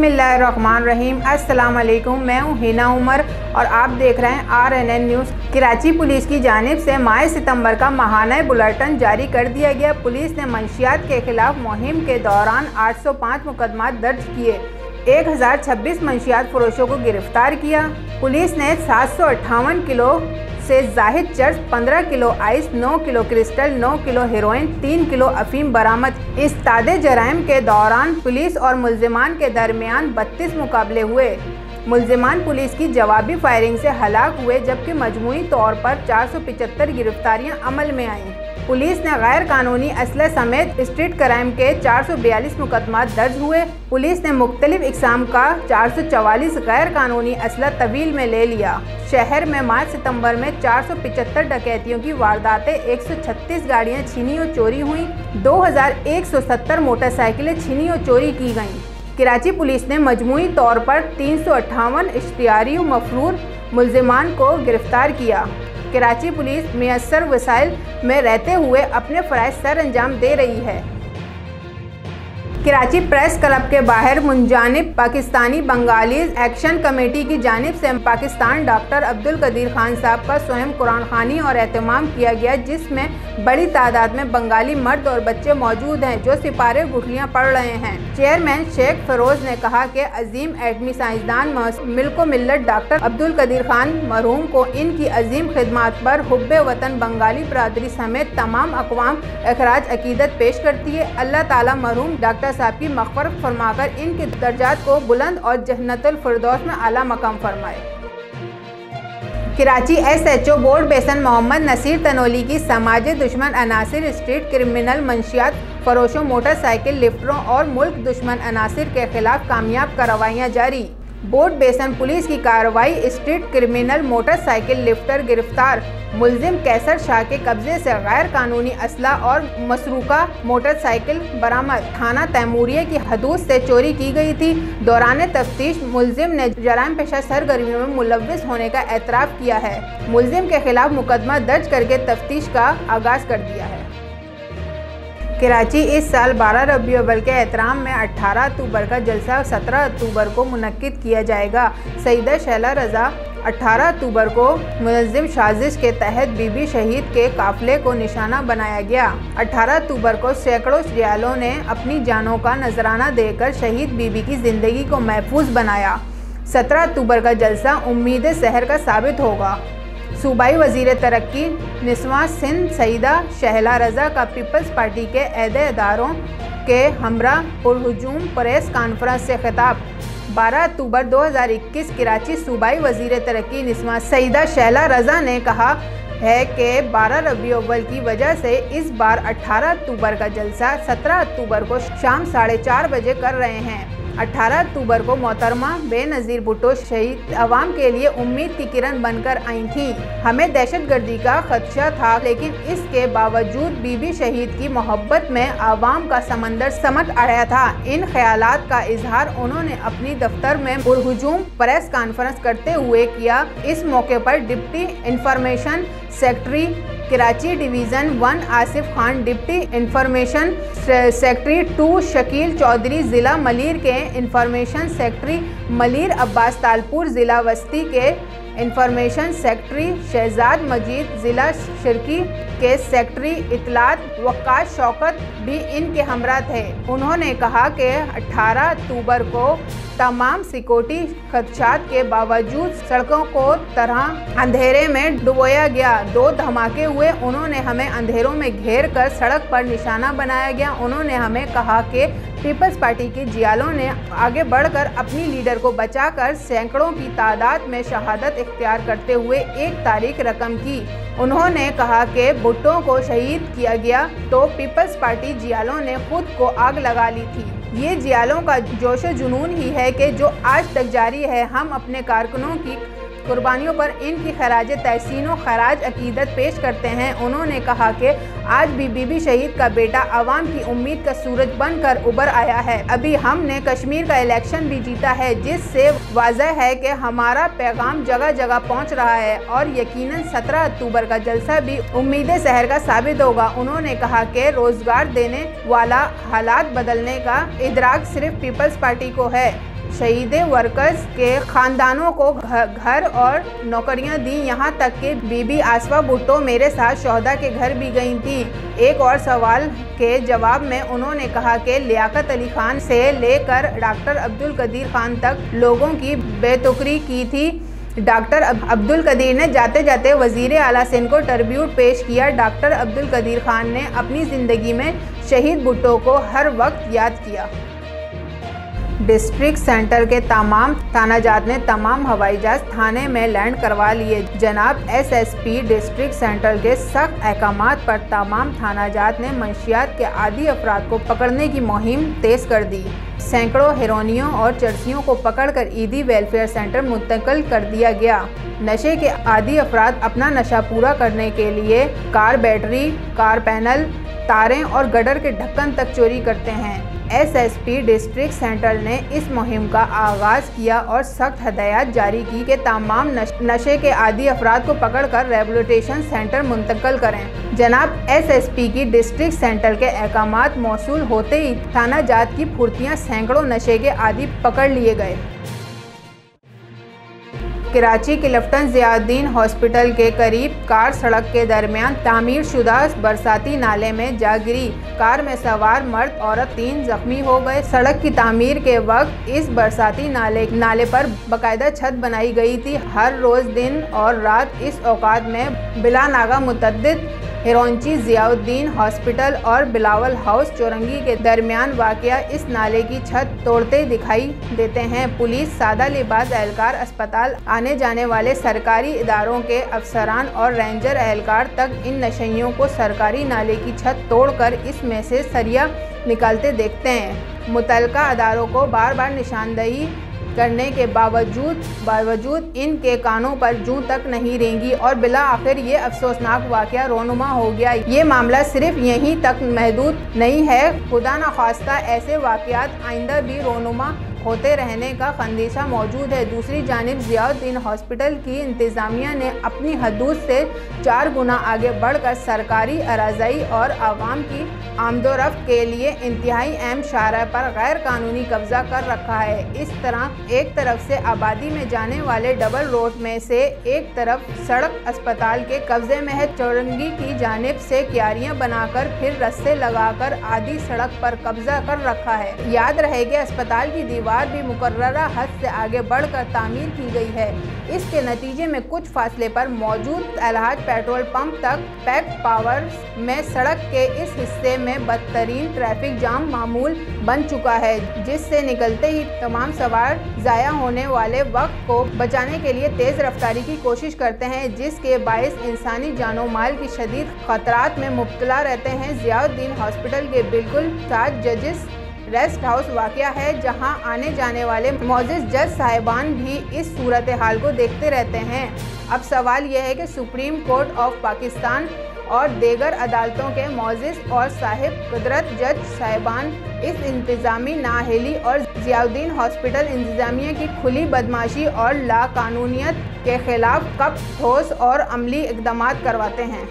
बिस्मिल्लाहिर्रहमानिर्रहीम। अस्सलाम वालेकुम मैं हूँ हिना उमर और आप देख रहे हैं R N N news. Karachi police की जानब से माह सितंबर का महाना बुलेटिन जारी कर दिया गया। पुलिस ने मंशियात के खिलाफ मुहिम के दौरान 805 मुकदमा दर्ज किए। एक हज़ार छब्बीस मंशियात फरोशों को गिरफ़्तार किया। पुलिस ने सात सौ अट्ठावन किलो से जाहिद चर्च 15 kilo ice 9 kilo crystal 9 kilo heroin 3 kilo अफीम बरामद। इस तादे जराइम के दौरान पुलिस और मुलजमान के दरमियान 32 मुकाबले हुए। मुलजमान पुलिस की जवाबी फायरिंग से हलाक हुए, जबकि मजमू तौर पर 475 गिरफ्तारियाँ अमल में आईं। पुलिस ने गैर कानूनी असले समेत स्ट्रीट क्राइम के 442 मुकदमा दर्ज हुए। पुलिस ने मुख्तलिफ़ इकसाम का 444 गैर कानूनी असला तवील में ले लिया। शहर में मार्च सितंबर में 475 डकैतियों की वारदातें 136 गाड़ियाँ छीनी और चोरी हुई 2170 मोटरसाइकिलें छीनी और चोरी की गईं। कराची पुलिस ने मजमू तौर पर तीन सौ अट्ठावन इश्तियारी मफरूर मुलजमान को गिरफ़्तार किया। कराची पुलिस मैसर वसाइल में रहते हुए अपने फ़रज़ सर अंजाम दे रही है। कराची प्रेस क्लब के बाहर मुंजानिब पाकिस्तानी बंगाली एक्शन कमेटी की जानब से पाकिस्तान डॉक्टर अब्दुल कदीर खान साहब का स्वयं कुरान खानी और अहतमाम किया गया, जिसमें बड़ी तादाद में बंगाली मर्द और बच्चे मौजूद हैं, जो सिपारे गुठलियाँ पढ़ रहे हैं। चेयरमैन शेख फरोज ने कहा कि अजीम एटमी साइंसदान मिल्को मिल्लत डॉक्टर अब्दुल कदीर खान मरहूम को इनकी अजीम खदमात पर हुब वतन बंगाली बरदरी समेत तमाम अकवाम अखराज अकीदत पेश करती है। अल्लाह ताला मरहूम डॉक्टर साहब की मकफरत फरमाकर इनके दर्जात को बुलंद और जहनतफरदौस में आला मकाम फरमाए। कराची एस एच ओ बोर्ड बेसन मोहम्मद नसीर तनोली की समाज दुश्मन अनासर स्ट्रीट क्रिमिनल मंशियात फरोशों, मोटरसाइकिल लिफ्टरों और मुल्क दुश्मन अनासर के खिलाफ कामयाब कार्रवाइयाँ जारी। बोर्ड बेसन पुलिस की कार्रवाई, स्ट्रीट क्रिमिनल, मोटरसाइकिल लिफ्टर गिरफ़्तार। मुलजिम कैसर शाह के कब्जे से गैर कानूनी असला और मसरूका मोटरसाइकिल बरामद। थाना तैमूरिया की हदूद से चोरी की गई थी। दौरान तफ्तीश, मुलजिम ने जराम पेशा सरगर्मियों में मुलविस होने का एतराफ़ किया है। मुलजिम के खिलाफ मुकदमा दर्ज करके तफ्तीश का आगाज़ कर दिया है। कराची इस साल 12 रबी अव्वल के एहतराम में 18 अक्टूबर का जलसा 17 अक्टूबर को मुनद किया जाएगा। सईदा शैला रज़ा 18 अक्टूबर को मुनजिम साजिश के तहत बीबी शहीद के काफले को निशाना बनाया गया। 18 अक्टूबर को सैकड़ों रियालों ने अपनी जानों का नजराना देकर शहीद बीबी की ज़िंदगी को महफूज बनाया। 17 अक्टूबर का जलसा उम्मीद शहर का साबित होगा। सूबाई वज़ीर तरक्की नस्वा सिंध सईदा शहला रज़ा का पीपल्स पार्टी के अहदेदारों के हमरा पुरहजूम प्रेस कॉन्फ्रेंस से खिताब। 12 अक्टूबर 2021 कराची सूबाई वज़ीर तरक्की नस्वा सईदा शहला रज़ा ने कहा है कि 12 रबी अव्वल की वजह से इस बार 18 अक्टूबर का जलसा 17 अक्टूबर को शाम साढ़े चार बजे कर रहे हैं। 18 अक्टूबर को मोहतरमा बेनज़ीर भुट्टो शहीद अवाम के लिए उम्मीद की किरण बनकर आई थी। हमें दहशत गर्दी का खदशा था, लेकिन इसके बावजूद बीबी शहीद की मोहब्बत में आवाम का समंदर समट आया था। इन ख्याल का इजहार उन्होंने अपनी दफ्तर में पुरहजूम प्रेस कॉन्फ्रेंस करते हुए किया। इस मौके पर deputy information secretary Karachi division one Asif Khan, deputy information secretary two Shakeel Chaudhry, ज़िला मलिर के इंफॉर्मेशन सेक्रेटरी मलिर अब्बास तालपुर, ज़िला वस्ती के इंफॉर्मेशन सेक्रेटरी शहजाद मजीद, ज़िला शिरकी के सेक्रेटरी इतलात वक्काश शौकत भी इनके हमरा थे। उन्होंने कहा कि 18 अक्टूबर को तमाम सिक्योरिटी खदशात के बावजूद सड़कों को तरह अंधेरे में डुबोया गया। दो धमाके हुए। उन्होंने हमें अंधेरों में घेर कर सड़क पर निशाना बनाया गया। उन्होंने हमें कहा कि पीपल्स पार्टी के जियालों ने आगे बढ़कर अपनी लीडर को बचाकर सैकड़ों की तादाद में शहादत इख्तियार करते हुए एक तारीख रकम की। उन्होंने कहा कि भुट्टो को शहीद किया गया तो पीपल्स पार्टी जियालों ने खुद को आग लगा ली थी। ये जियालों का जोश जुनून ही है कि जो आज तक जारी है, हम अपने कारकुनों की कुर्बानियों पर इनकी खराज तहसीन खराज अकीदत पेश करते हैं। उन्होंने कहा कि आज भी बीबी शहीद का बेटा आवाम की उम्मीद का सूरज बनकर उबर आया है। अभी हमने कश्मीर का इलेक्शन भी जीता है, जिससे वाजह है कि हमारा पैगाम जगह जगह पहुँच रहा है और यकीनन 17 अक्टूबर का जलसा भी उम्मीद शहर का साबित होगा। उन्होंने कहा कि रोज़गार देने वाला हालात बदलने का इदराक सिर्फ़ पीपल्स पार्टी को है। शहीद वर्कर्स के खानदानों को घर और नौकरियाँ दी। यहाँ तक कि बीबी आसवा भुट्टो मेरे साथ शहदा के घर भी गई थी। एक और सवाल के जवाब में उन्होंने कहा कि लियाकत अली खान से लेकर डॉक्टर अब्दुल कदीर खान तक लोगों की बेतुकरी की थी। डॉक्टर अब्दुल कदीर ने जाते जाते वज़ीर अला सिंह को ट्रिब्यूट पेश किया। डॉक्टर अब्दुल कदीर खान ने अपनी ज़िंदगी में शहीद भुट्टो को हर वक्त याद किया। डिस्ट्रिक्ट सेंटर के तमाम थानाजात ने तमाम हवाई जहाज़ थाने में लैंड करवा लिए। जनाब, एसएसपी डिस्ट्रिक्ट सेंटर के सख्त अहकाम पर तमाम थानाजात ने मंशियात के आदि अफराद को पकड़ने की मुहिम तेज कर दी। सैकड़ों हिरोनियों और चर्सियों को पकड़कर ईदी वेलफेयर सेंटर मुंतकिल कर दिया गया। नशे के आदि अफराद अपना नशा पूरा करने के लिए कार बैटरी, कार पैनल, तारें और गडर के ढक्कन तक चोरी करते हैं। एसएसपी डिस्ट्रिक्ट सेंटर ने इस मुहिम का आगाज़ किया और सख्त हदायत जारी की कि तमाम नशे के आदि अफराद को पकड़कर रेबुलटेशन सेंटर मुंतकल करें। जनाब, एसएसपी की डिस्ट्रिक्ट सेंटर के अहकाम मौसू होते ही थाना जात की फुर्तियाँ सैकड़ों नशे के आदि पकड़ लिए गए। कराची के लफ्टन ज़ियाद्दीन हॉस्पिटल के करीब कार सड़क के दरमियान तामीर शुदा बरसाती नाले में जा गिरी। कार में सवार मर्द औरत तीन जख्मी हो गए। सड़क की तामीर के वक्त इस बरसाती नाले नाले पर बकायदा छत बनाई गई थी। हर रोज़ दिन और रात इस औकात में बिला नागा मुतद हिरोंची जियाउद्दीन हॉस्पिटल और बिलावल हाउस चौरंगी के दरमियान वाक़ इस नाले की छत तोड़ते दिखाई देते हैं। पुलिस, सादा लिबास एहलकार अस्पताल, आने जाने वाले सरकारी इदारों के अफसरान और रेंजर एहलकार तक इन नशियों को सरकारी नाले की छत तोड़कर इसमें से सरिया निकालते देखते हैं। मुतल अदारों को बार बार निशानदही करने के बावजूद बावजूद इनके कानों पर जू तक नहीं रेंगी और बिला आखिर ये अफसोसनाक वाक़ रोनुमा हो गया। ये मामला सिर्फ़ यहीं तक महदूद नहीं है। खुदा न खास्ता ऐसे वाक़ात आइंदा भी रोनुमा होते रहने का खंदेशा मौजूद है। दूसरी जानब जियाउद्दीन हॉस्पिटल की इंतज़ामिया ने अपनी हदूद से चार गुना आगे बढ़कर सरकारी अराजाई और आवाम की आमदोरफ़ के लिए इंतहाई अहम शारा पर गैर कानूनी कब्जा कर रखा है। इस तरह एक तरफ़ से आबादी में जाने वाले डबल रोड में से एक तरफ़ सड़क अस्पताल के कब्जे में है। चौरंगी की जानब से क्यारियाँ बनाकर फिर रस्से लगाकर आधी सड़क पर कब्जा कर रखा है। याद रहे कि अस्पताल की दीवार दीवार भी मुकर्रा हद से आगे बढ़कर तामीर की गई है। इसके नतीजे में कुछ फासले पर मौजूद अलहाज पेट्रोल पंप तक पैक पावर में सड़क के इस हिस्से में बदतरीन ट्रैफ़िक जाम मामूल बन चुका है, जिससे निकलते ही तमाम सवार ज़ाया होने वाले वक्त को बचाने के लिए तेज़ रफ्तारी की कोशिश करते हैं, जिसके बायस इंसानी जानो माल की शदीद खतरात में मुबतला रहते हैं। जियाउद्दीन हॉस्पिटल के बिल्कुल साथ जजिस रेस्ट हाउस वाक़ है, जहाँ आने जाने वाले मोजिज जज साहिबान भी इस सूरत हाल को देखते रहते हैं। अब सवाल यह है कि सुप्रीम कोर्ट ऑफ़ पाकिस्तान और देगर अदालतों के मोजिस और साहिब कुदरत जज साहिबान इस इंतज़ामी, नाहली और जियाउद्दीन हॉस्पिटल इंतज़ामिया की खुली बदमाशी और लाकानूनीत के ख़िलाफ़ कब ठोस और अमली इकदाम करवाते हैं।